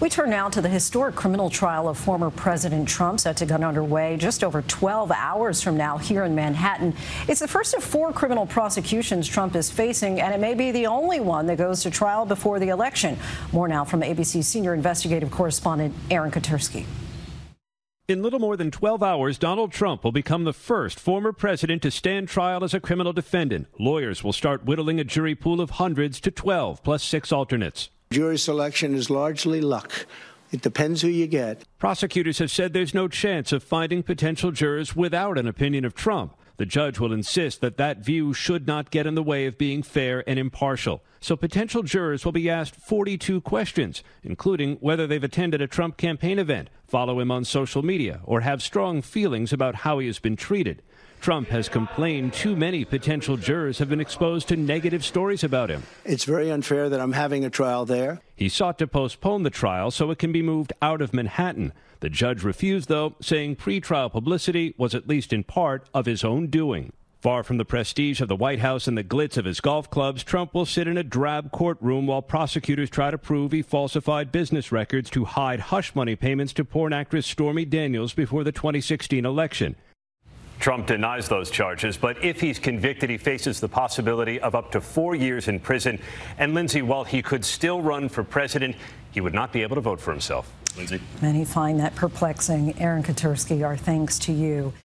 We turn now to the historic criminal trial of former President Trump set to get underway just over 12 hours from now here in Manhattan. It's the first of four criminal prosecutions Trump is facing, and it may be the only one that goes to trial before the election. More now from ABC senior investigative correspondent Aaron Katersky. In little more than 12 hours, Donald Trump will become the first former president to stand trial as a criminal defendant. Lawyers will start whittling a jury pool of hundreds to 12, plus six alternates. Jury selection is largely luck. It depends who you get. Prosecutors have said there's no chance of finding potential jurors without an opinion of Trump. The judge will insist that that view should not get in the way of being fair and impartial. So potential jurors will be asked 42 questions, including whether they've attended a Trump campaign event, follow him on social media, or have strong feelings about how he has been treated. Trump has complained too many potential jurors have been exposed to negative stories about him. It's very unfair that I'm having a trial there. He sought to postpone the trial so it can be moved out of Manhattan. The judge refused, though, saying pretrial publicity was at least in part of his own doing. Far from the prestige of the White House and the glitz of his golf clubs, Trump will sit in a drab courtroom while prosecutors try to prove he falsified business records to hide hush money payments to porn actress Stormy Daniels before the 2016 election. Trump denies those charges, but if he's convicted, he faces the possibility of up to four years in prison. And Linsey, while he could still run for president, he would not be able to vote for himself. Linsey. Many find that perplexing. Aaron Katersky, our thanks to you.